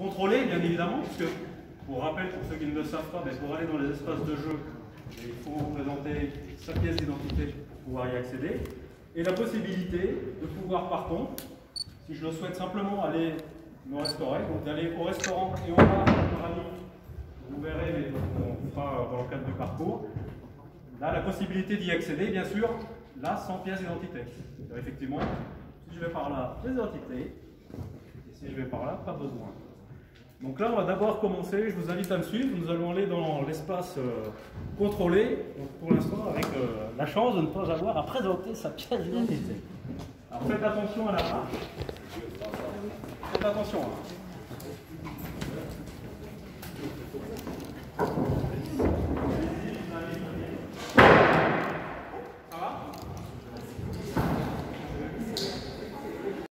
contrôlé, bien évidemment, puisque, pour rappel, pour ceux qui ne le savent pas, mais pour aller dans les espaces de jeu, il faut présenter sa pièce d'identité pour pouvoir y accéder. Et la possibilité de pouvoir, par contre, si je le souhaite simplement aller me restaurer, donc d'aller au restaurant et au bar, vous verrez, mais on fera dans le cadre du parcours, là, la possibilité d'y accéder, bien sûr, là, sans pièce d'identité. Effectivement, si je vais par là, pièce d'identité, et si je vais par là, pas besoin. Donc là, on va d'abord commencer, je vous invite à me suivre, nous allons aller dans l'espace euh, contrôlé, pour l'instant avec euh, la chance de ne pas avoir à présenter sa pièce d'identité. Alors faites attention à la marche, faites attention. Hein.